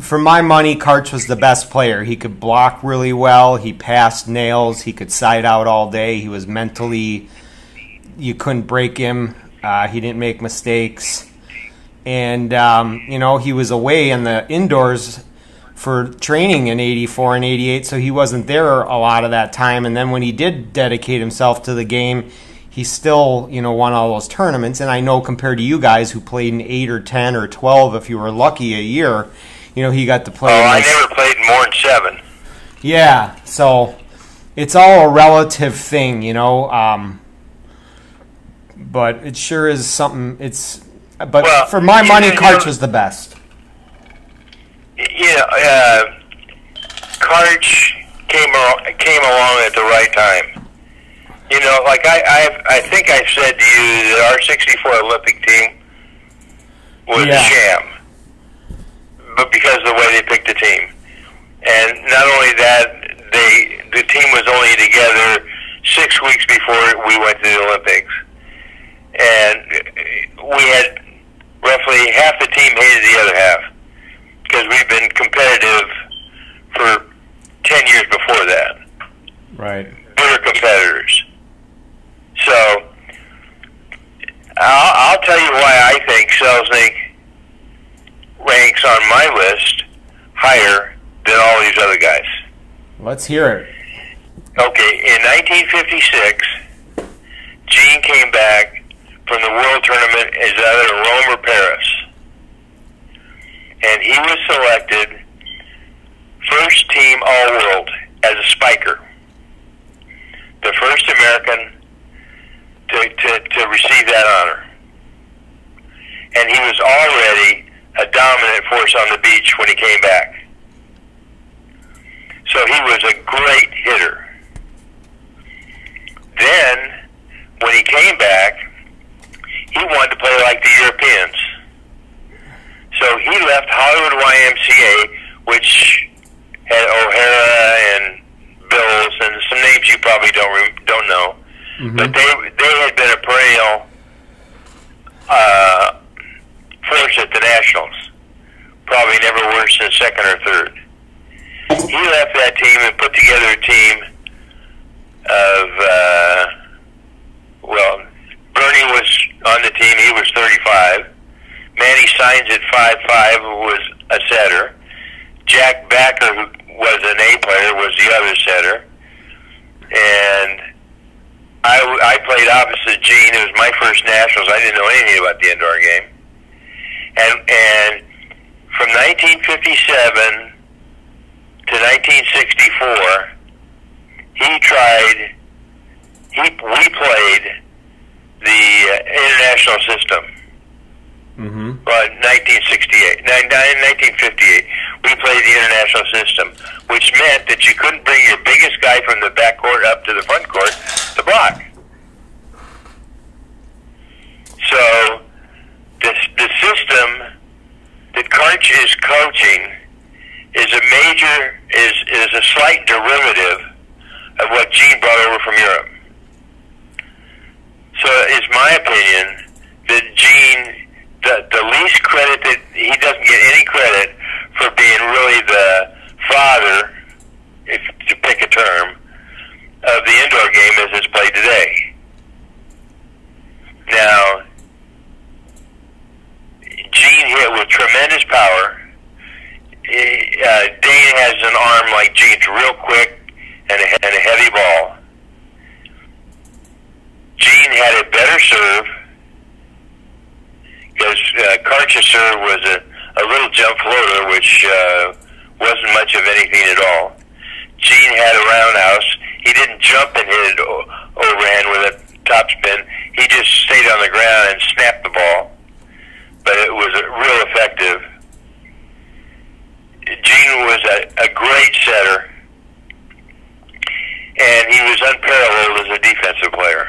for my money, Karch was the best player. He could block really well. He passed nails. He could side out all day. He was mentally, you couldn't break him. Uh, he didn't make mistakes. And, um, you know, he was away in the indoors for training in 84 and 88, so he wasn't there a lot of that time. And then when he did dedicate himself to the game, he still, you know, won all those tournaments. And I know compared to you guys who played in 8 or 10 or 12, if you were lucky a year, you know, he got to play. Oh, I never played more than seven. Yeah, so it's all a relative thing, you know. Um, but it sure is something. It's but Well, for my money, know- Karch was the best. You know, uh, Karch came came along at the right time. You know, like I I, I think I said to you that our '64 Olympic team was Yeah. a sham, but because of the way they picked the team, and not only that, they the team was only together six weeks before we went to the Olympics, and we had roughly half the team hated the other half because we've been competitive for 10 years before that. Right. Bitter competitors. So, I'll, I'll tell you why I think Selznick ranks on my list higher than all these other guys. Let's hear it. Okay, in 1956, Gene came back from the World Tournament as either Rome or Paris. And he was selected first team All World as a spiker. The first American to, to, to receive that honor. And he was already dominant force on the beach when he came back. So he was a great hitter. Then, when he came back, he wanted to play like the Europeans. So he left Hollywood YMCA, which had O'Hara and Bills and some names you probably don't rem- don't know, but they they had been a perennial uh, force at the Nationals, probably never worse than second or third. He left that team and put together a team of uh, well, Bernie was on the team. He was 35. Manny Signs at 5'5", was a setter. Jack Backer, who was an A player, was the other setter. And I, I played opposite Gene. It was my first Nationals. I didn't know anything about the indoor game. And, and from 1957 to 1964, he tried, he, we played the uh, international system. Mm-hmm. Well, 1968, nine- nine- 1958, we played the international system, which meant that you couldn't bring your biggest guy from the back court up to the front court to block. So, the, the system that Karch is coaching is a major, is, is a slight derivative of what Gene brought over from Europe. So it's my opinion that Gene, the, the least credit that he doesn't get any credit for being really the father, if to pick a term, of the indoor game as it's played today. Now, Gene tremendous power. He- Uh, Dane has an arm like Gene's, real quick and a, and a heavy ball. Gene had a better serve because uh, Karch's serve was a, a little jump floater, which uh, wasn't much of anything at all. Gene had a roundhouse. He didn't jump and hit it overhand with a topspin. He just stayed on the ground and snapped the ball but it was real effective. Gene was a, a great setter, and he was unparalleled as a defensive player.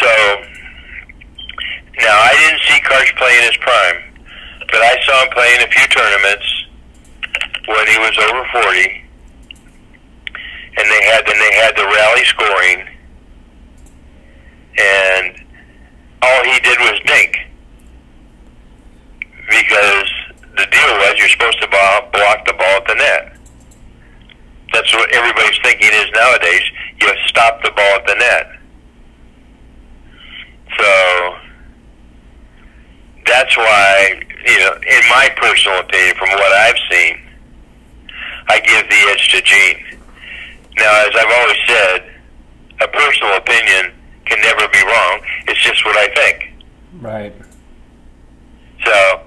So, now I didn't see Karch play in his prime, but I saw him play in a few tournaments when he was over 40 what I think. Right. So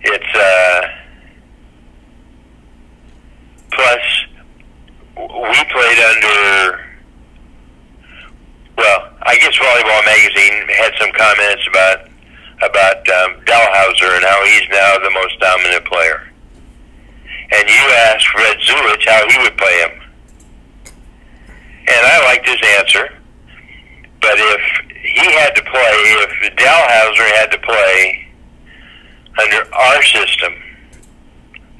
it's uh, plus we played under. Well, I guess Volleyball Magazine had some comments about about um, Dalhausser and how he's now the most dominant player. And you asked Fred Zulich how he would play him. And I liked his answer. But if he had to play, if Dalhausser had to play under our system,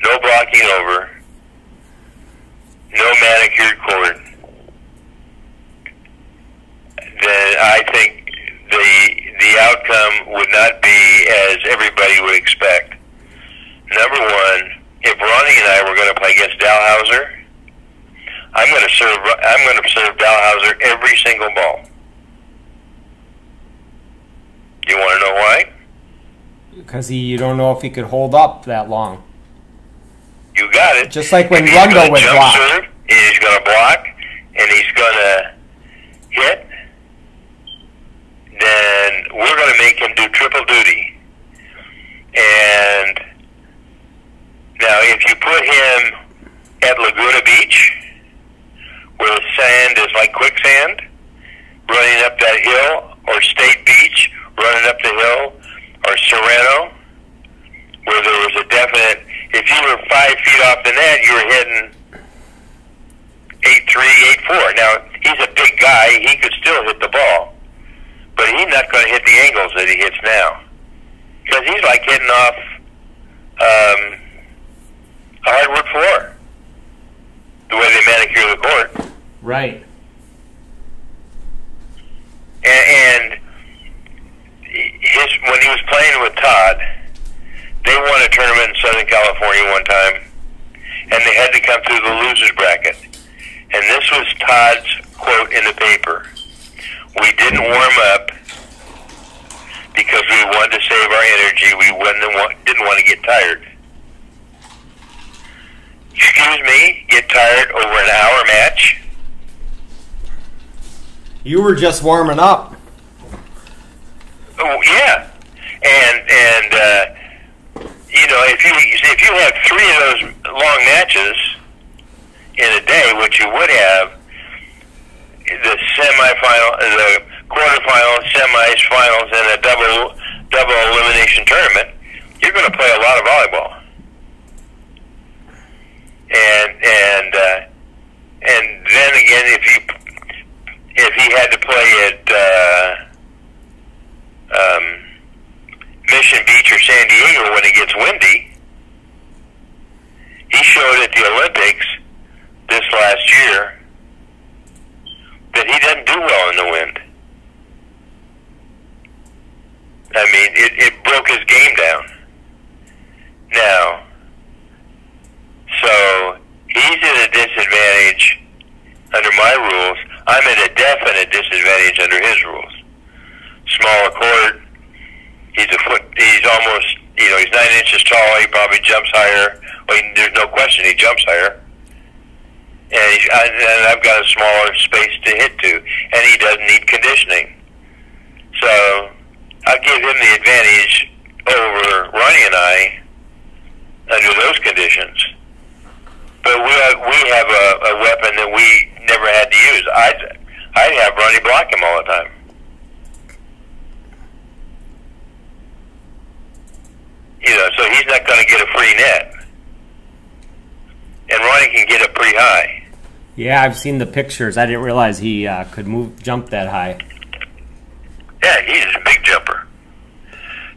no blocking over, no manicured court, then I think the the outcome would not be as everybody would expect. Number one, if Ronnie and I were going to play against Dalhausser, I'm going to serve. I'm going to serve Dalhausser every single ball. You want to know why? Because he, you don't know if he could hold up that long. You got it. Just like when If he's Rundo gonna would jump block. serve, he's going to block, and he's going to hit. Then we're going to make him do triple duty. And now, if you put him at Laguna Beach, where the sand is like quicksand, running up that hill, or State Beach, running up the hill, or Sorrento, where there was a definite. If you were feet off you were hitting eight three, eight four. Now he's a big guy; he could still hit the ball, but he's not going to hit the angles that he hits now because he's like hitting off um, a hardwood floor. The way they manicure the court, Right. and, and his when he was playing with Todd, they won a tournament in Southern California one time, and they had to come through the losers bracket. And this was Todd's quote in the paper: "We didn't warm up because we wanted to save our energy. We didn't want to get tired." Excuse me, get tired over an hour match? You were just warming up. Oh yeah, and and uh, you know if you if you have three of those long matches in a day, which you would have, the semifinal, the quarterfinals, semis, finals, and a double double elimination tournament, you're going to play a lot of volleyball. And and uh, and then again, if you if he had to play at uh, um, Mission Beach or San Diego when it gets windy, he showed at the Olympics this last year that he doesn't do well in the wind. I mean, it, it broke his game down. Now, so he's at a disadvantage under my rules. I'm at a definite disadvantage under his rules. Smaller court. He's a foot. He's almost. You know, he's nine inches tall. He probably jumps higher. Well, he, question he jumps higher. And, he's, I, and I've got a smaller space to hit to, and he doesn't need conditioning. So I'll give him the advantage over Ronnie and I under those conditions. But we have, we have a, a weapon that we never had to use. I'd I'd have Ronnie block him all the time. You know, so he's not going to get a free net, and Ronnie can get up pretty high. Yeah, I've seen the pictures. I didn't realize he uh, could move, jump that high. Yeah, he's a big jumper.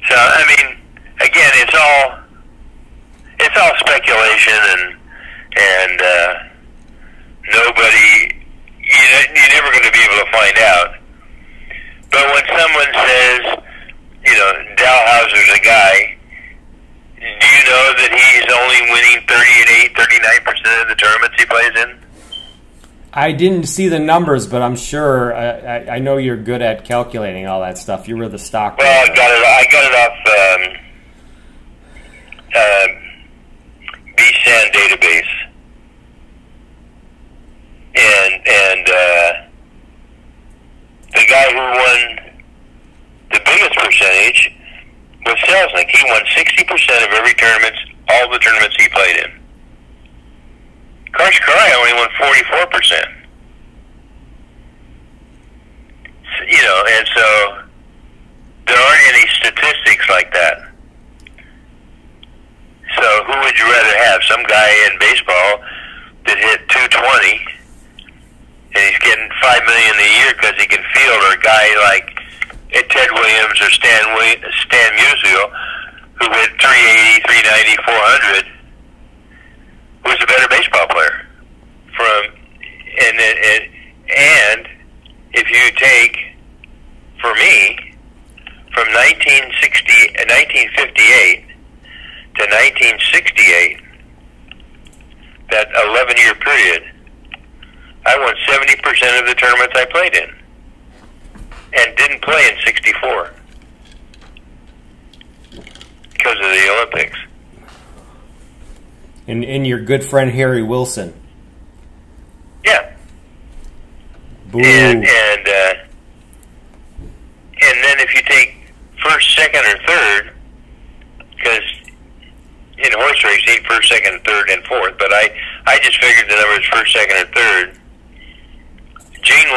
So I mean, again, it's all it's all speculation and and uh, nobody you you're never going to be able to find out. But when someone says, you know, Dalhausser's a guy, do you know that he's only winning 38, 39% of the tournaments he plays in? I didn't see the numbers, but I'm sure I, I, I know you're good at calculating all that stuff. You were the stock. Well, I got it. I got it off um, um uh, BSAN database, and and uh, the guy who won the biggest percentage with Selznick. He won 60% of every tournament, all the tournaments he played in. Karch Kiraly only won 44%. You know, and so there aren't any statistics like that. So who would you rather have? Some guy in baseball that hit 220 and he's getting five million a year because he can field, or a guy like Ted Williams or Stan Stan Musial who hit 380, 390, 400, who's a better baseball player? From and and, and if you take for me from 1960 1958 to 1968 that 11 year period I won 70% of the tournaments I played in and didn't play in 64 because of the Olympics. And, and your good friend Harry Wilson. Yeah. Boo. And, and, uh, and then if you take first, second, or third, because in horse racing, first, second, third, and fourth, but I, I just figured the numbers first, second, and third Gene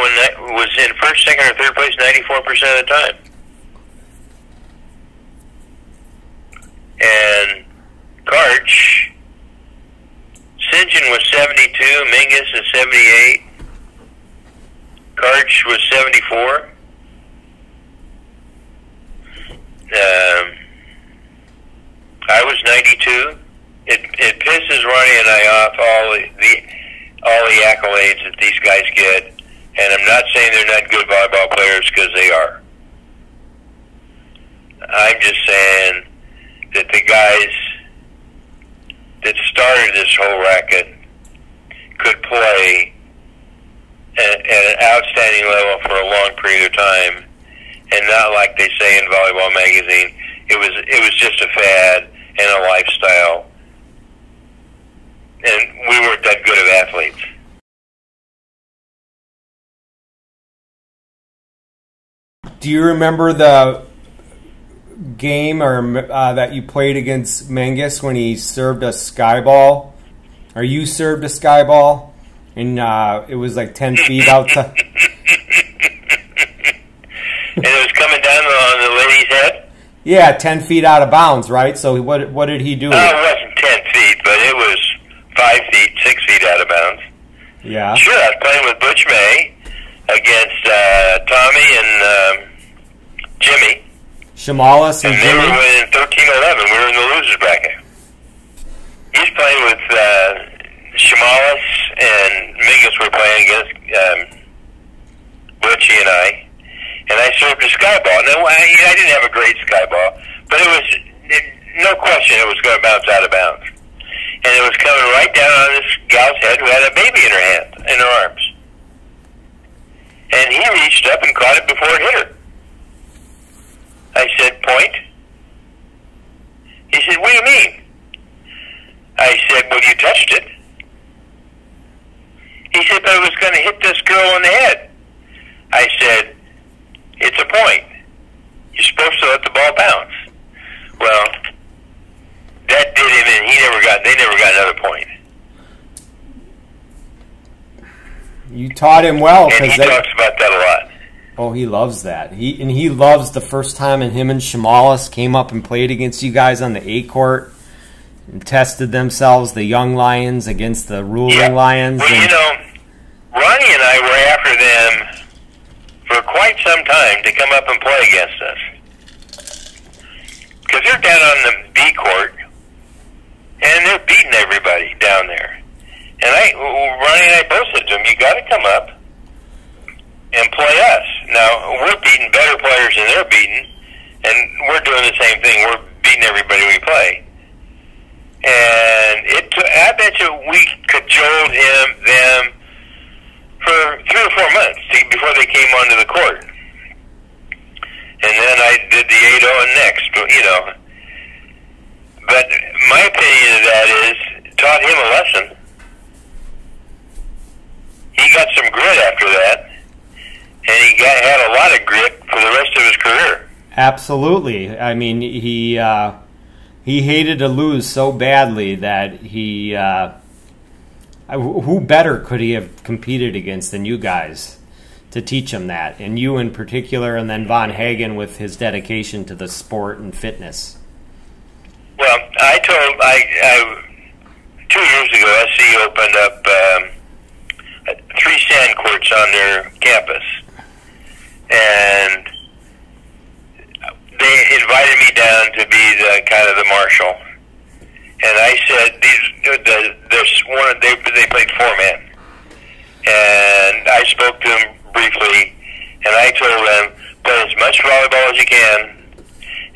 was in first, second, or third place 94% of the time. And Karch. John was 72, Menges is 78, Karch was 74. Um, I was 92. It, it pisses Ronnie and I off all the all the accolades that these guys get and I'm not saying they're not good volleyball players because they are. I'm just saying that the guys that started this whole racket could play at, an outstanding level for a long period of time, and not like they say in Volleyball Magazine, it was it was just a fad and a lifestyle, and we weren't that good of athletes. Do you remember the game or uh, that you played against Menges when he served a sky ball, or you served a sky ball, and uh, it was like ten feet out to. and it was coming down on the lady's head. Yeah, ten feet out of bounds, right? So what what did he do? Oh, it wasn't ten feet, but it was five feet, six feet out of bounds. Yeah. Sure, I was playing with Butch May against uh, Tommy and. Um, Jimmy. Chamales and, and Jimmy. they were in 13-11. We were in the losers bracket. He's playing with uh, Chamales and Menges were playing against um, Butchie and I. And I served a sky ball. Now, I, I didn't have a great sky ball, but it was, it, no question, it was going to bounce out of bounds. And it was coming right down on this gal's head who had a baby in her hand, in her arms. And he reached up and caught it before it hit her. I said, point. He said, what do you mean? I said, well, you touched it. He said, but it was going to hit this girl in the head. I said, it's a point. You're supposed to let the ball bounce. Well, that did him and he never got, they never got another point. You taught him well. And he they, talks about that a lot. Oh, he loves that. He and he loves the first time and him and Chamales came up and played against you guys on the A court and tested themselves, the young lions against the ruling yeah. lions. Well, and, you know, Ronnie and I were after them for quite some time to come up and play against us because they're down on the B court and they're beating everybody down there. And I, Ronnie and I both said to him, "You got to come up." And play us. Now we're beating better players than they're beating, and we're doing the same thing. We're beating everybody we play. And it, I bet you we cajoled him, them, for three or four months before they came onto the court. And then I did the 8 0 and next, you know. But my opinion of that is, taught him a lesson. He got some grit after that and he got, had a lot of grit for the rest of his career. Absolutely. I mean, he uh, he hated to lose so badly that he. Uh, who better could he have competed against than you guys to teach him that, and you in particular, and then Von Hagen with his dedication to the sport and fitness. Well, I told I, I two years ago, SC opened up um, three sand courts on their campus, and they invited me down to be the kind of the marshal. And I said, "These, the, there's one. They they played four men, and I spoke to them briefly, and I told them play as much volleyball as you can,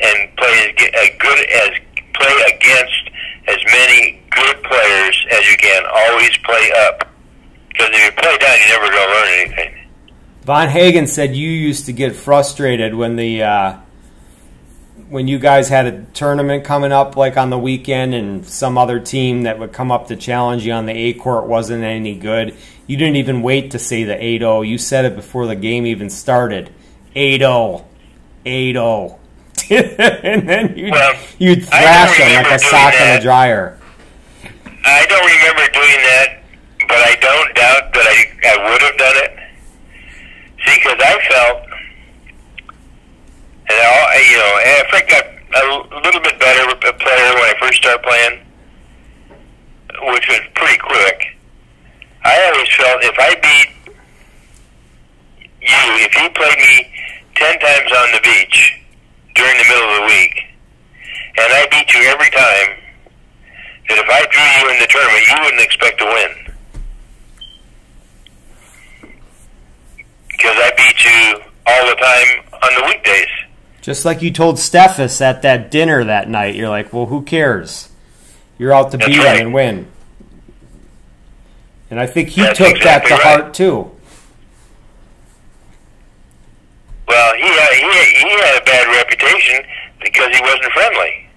and play as good as play against as many good players as you can. Always play up, because if you play down, you never going to learn anything. Von Hagen said you used to get frustrated when the uh, when you guys had a tournament coming up, like on the weekend, and some other team that would come up to challenge you on the A court wasn't any good. You didn't even wait to say the 8 0. You said it before the game even started 8 0. 8 0. and then you'd, well, you'd thrash them like a sock in a dryer. I don't remember doing that, but I don't doubt that I, I would have done it. See, because I felt and I, you know, if I got a little bit better a player I playing, which was pretty quick. I always felt if I beat you, if you played me ten times on the beach during the middle of the week, and I beat you every time, that if I drew you in the tournament, you wouldn't expect to win. Because I beat you all the time on the weekdays. Just like you told Steffes at that dinner that night, you're like, well, who cares? You're out to That's beat right. him and win. And I think he That's took exactly that to right. heart too. Well, he had, he, he had a bad reputation because he wasn't friendly.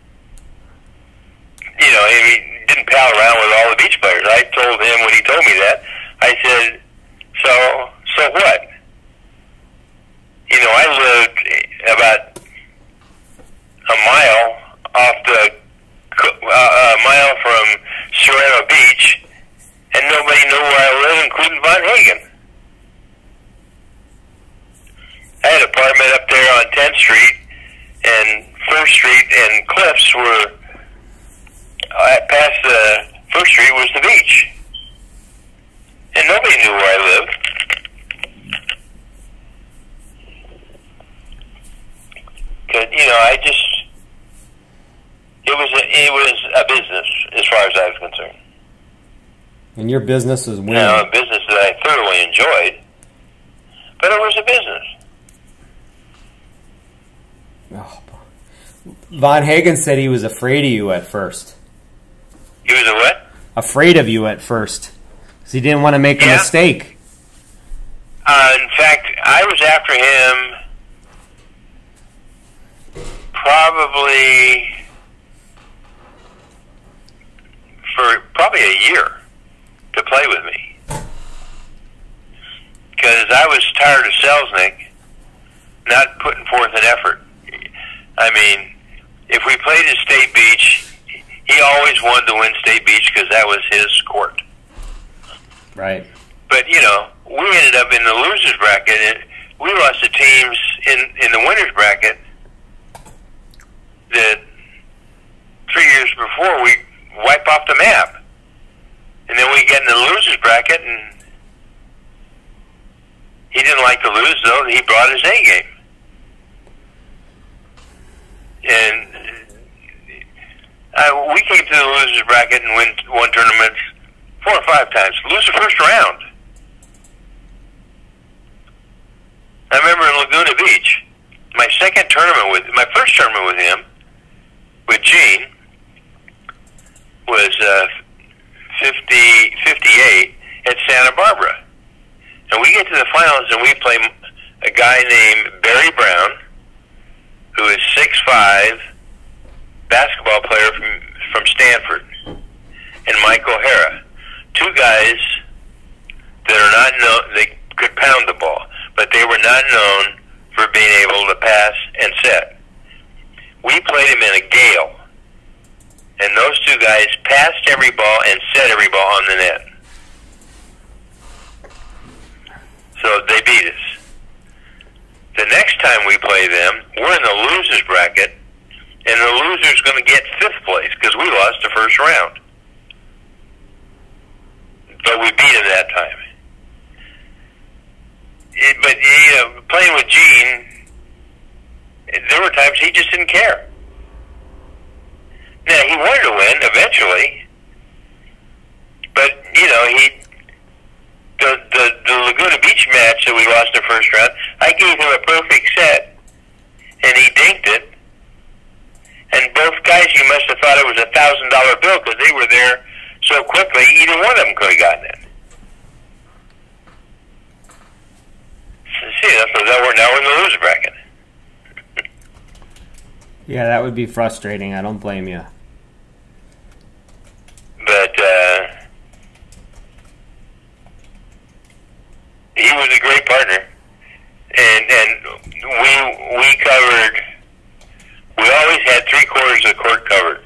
You know, he didn't pal around with all the beach players. I told him when he told me that, I said, so, so what? You know, I lived about a mile off the uh, a mile from Sorrento Beach, and nobody knew where I lived, including Von Hagen. I had an apartment up there on 10th Street, and First Street and Cliffs were uh, past the First Street was the beach, and nobody knew where I lived. Cause you know, I just it was a, it was a business as far as I was concerned. And your business is winning. Now, a business that I thoroughly enjoyed, but it was a business. Oh. Von Hagen said he was afraid of you at first. He was a what? Afraid of you at first, because he didn't want to make yeah. a mistake. Uh, in fact, I was after him probably for probably a year to play with me because I was tired of Selznick not putting forth an effort. I mean, if we played at State Beach, he always wanted to win State Beach because that was his court. Right. But you know, we ended up in the losers bracket, and we lost to teams in in the winners bracket that three years before we wipe off the map. And then we get in the losers bracket, and he didn't like to lose, though. He brought his A game. And uh, we came to the losers bracket and win one tournaments four or five times. Lose the first round. I remember in Laguna Beach, my second tournament with my first tournament with him, with Gene, was uh, 50, 58 at Santa Barbara. And we get to the finals and we play a guy named Barry Brown, who is six five, basketball player from, from Stanford, and Mike O'Hara. Two guys that are not known, they could pound the ball, but they were not known for being able to pass and set. we played him in a gale, and those two guys passed every ball and set every ball on the net. So they beat us. The next time we play them, we're in the losers bracket, and the loser's going to get fifth place because we lost the first round. But we beat him that time. It, but you know, playing with Gene, there were times he just didn't care. Now he wanted to win eventually, but you know he the the, the Laguna Beach match that we lost the first round. I gave him a perfect set, and he dinked it. And both guys, you must have thought it was a thousand dollar bill because they were there so quickly. Either one of them could have gotten it. So, see, so now we're now in the loser bracket. Yeah, that would be frustrating. I don't blame you. But uh, he was a great partner, and and we we covered. We always had three quarters of the court covered.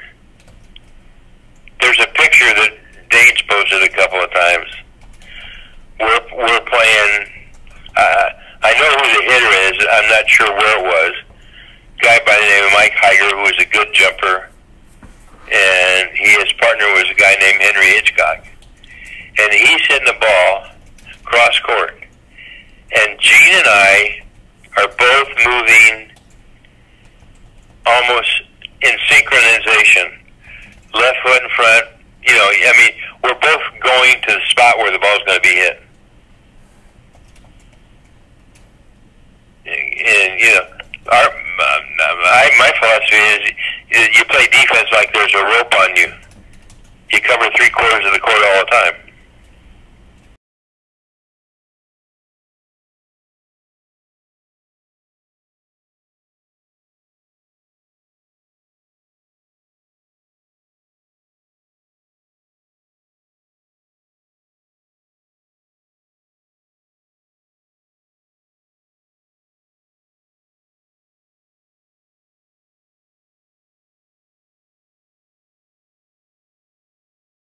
There's a picture that Dane's posted a couple of times. We're we're playing. Uh, I know who the hitter is. I'm not sure where it was. Guy by the name of Mike Heiger, who was a good jumper, and he, his partner was a guy named Henry Hitchcock. And he's hitting the ball cross court. And Gene and I are both moving almost in synchronization. Left foot in front. You know, I mean, we're both going to the spot where the ball's going to be hit. And, you know, our, um, I, my philosophy is you play defense like there's a rope on you. You cover three quarters of the court all the time.